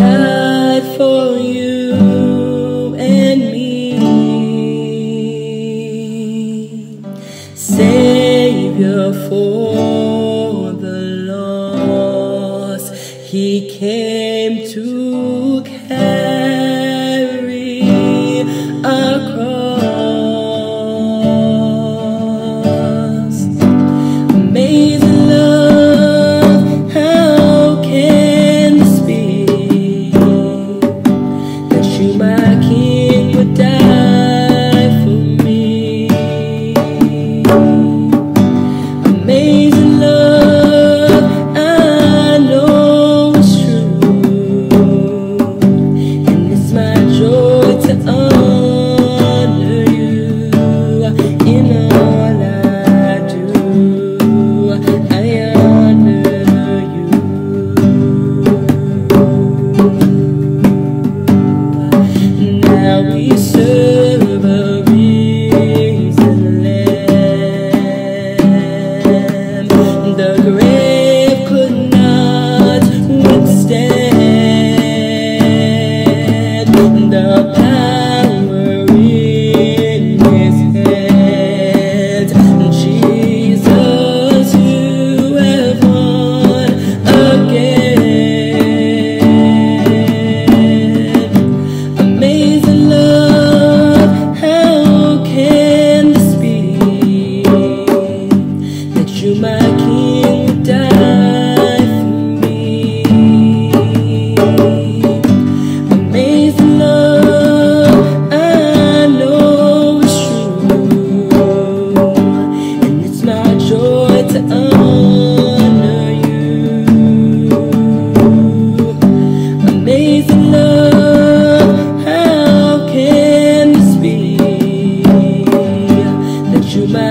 died for you and me. Savior for the lost, He came to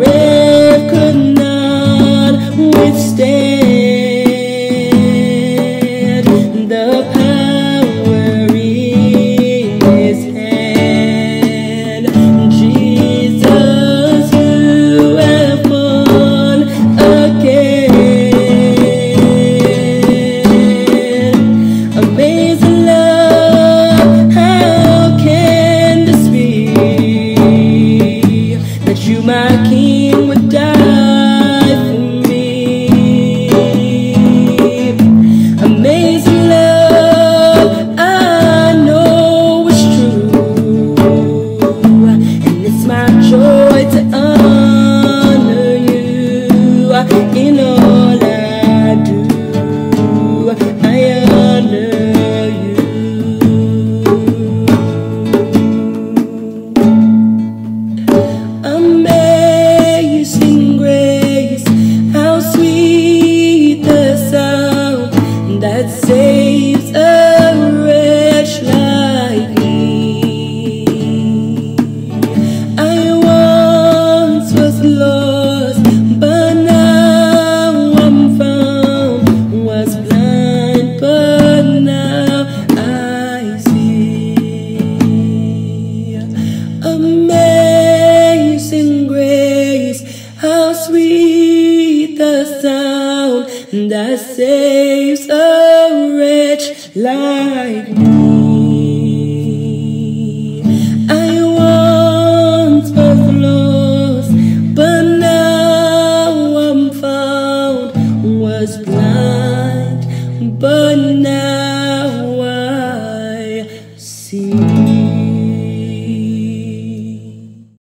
rain. sweet the sound that saves a wretch like me. I once was lost, but now am found. Was blind, but now.